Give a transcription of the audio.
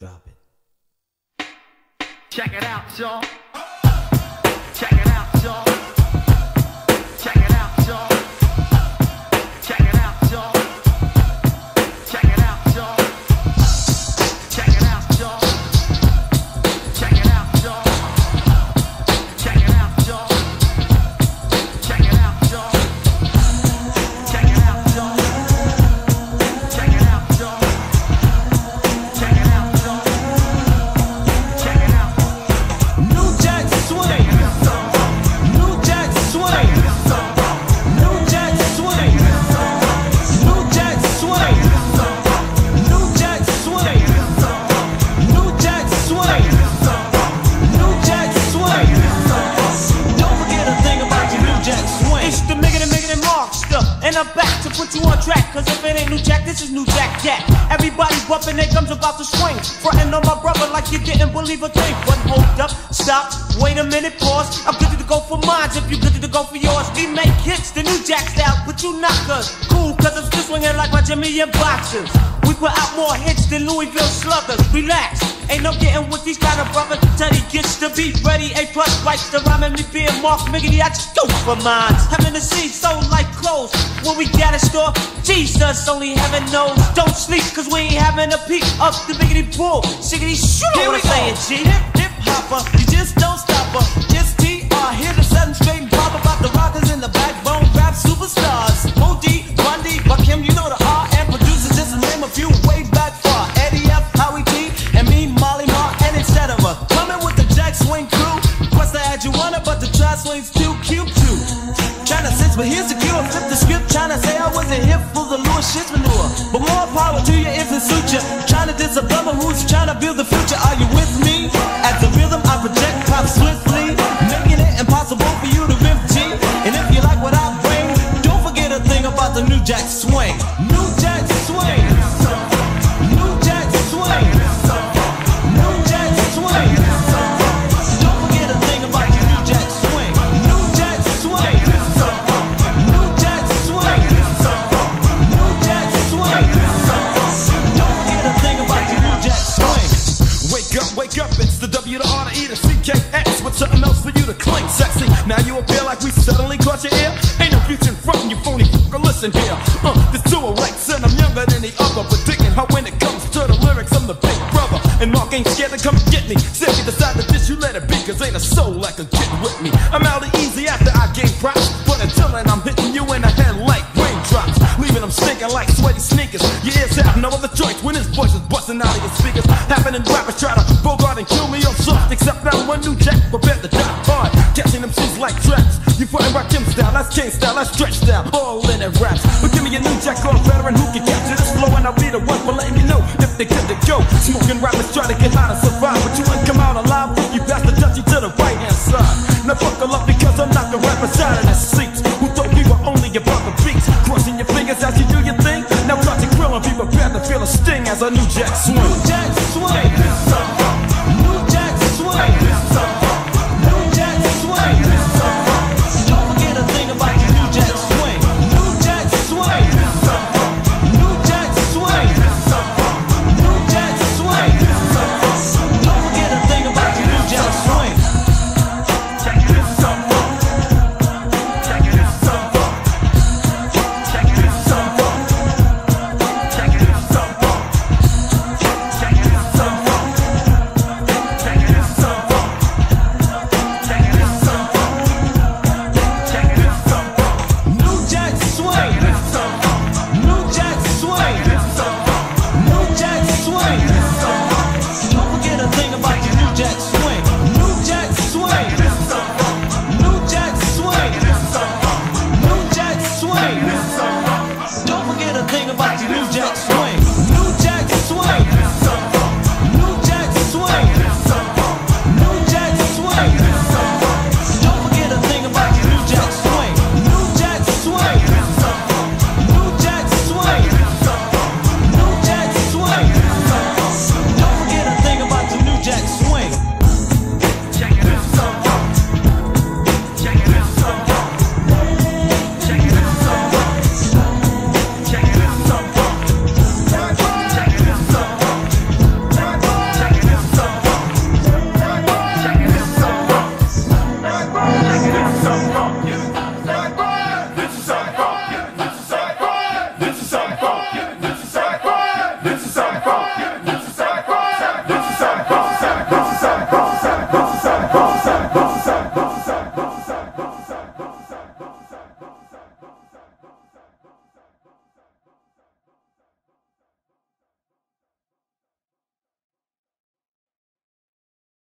Drop it. Check it out, y'all. Check it out, y'all. Check it out, y'all. I'm back to put you on track. Cause if it ain't New Jack, this is New Jack Cat. Everybody bumping their gums about to swing. Frontin' on my brother like you didn't believe a thing. But hold up, stop, wait a minute, pause. I'm good to go for mine if you good to go for yours. We make hits, the New Jack style, but you knockers. Cool, cause I'm still swinging like my Jimmy and boxers. We put out more hits than Louisville sluggers. Relax. Ain't no getting with these kind of brothers. Teddy gets to be ready. A plus bites the rhyme and me being Mark Miggity. I just go for mine. Having to see so we got a store, Jesus only heaven knows. Don't sleep, cause we ain't having a peek up the biggity pool. Shiggity shoot, Here what we I'm saying, G. Hip hip hopper, you just don't stop her. Just TR, here to set 'em straight and pop about the rockers and the backbone rap superstars. Modi, Bundy, Rakim, you know the R and producers just name a few way back far. Eddie F, Howie Tee, and me, Molly Mark, and etc. Coming with the Jack Swing crew. Quest I had you wanna, but the try swing's too cute too. Tryna sense, but here's the the wasn't here for the Lewis shit manure. But more power to you if it suits you. Tryna diss a brother who's trying to build the future. Are you with me? At the rhythm, I project pop swiftly, making it impossible for you to G. And if you like what I bring, don't forget a thing about the New Jack Swing. Now you appear like we suddenly caught your ear. Ain't no future in front of you phony fucker, listen here. Uh, there's two elects and I'm younger than the other, but digging how when it comes to the lyrics, I'm the big brother. And Mark ain't scared to come get me. So if you decide to dish, you let it be, cause ain't a soul that can get with me. I'm out easy after I gain props, but until then I'm hitting you in the head like raindrops. Leaving them stinking like sweaty sneakers. Your ears have no other choice when his voice is busting out of your speakers. Happening rappers try to bogart and kill me off soft, except now one new jack prepared to. Catching them shits like traps. You frontin' rock him style, that's king style, that's stretch style. All in it raps. But give me a new jack a veteran who can capture this flow, and I'll be the one for letting you know if they get to go. Smoking rappers try to get high to survive, but you ain't come out alive. You pass the dutchie to the right hand side. Now buckle up because I'm knocking rappers out of their seats. Who thought we were only about the beats? Crossing your fingers as you do your thing. Now touch and grill and be prepared to feel a sting as a new jack swing. New Jack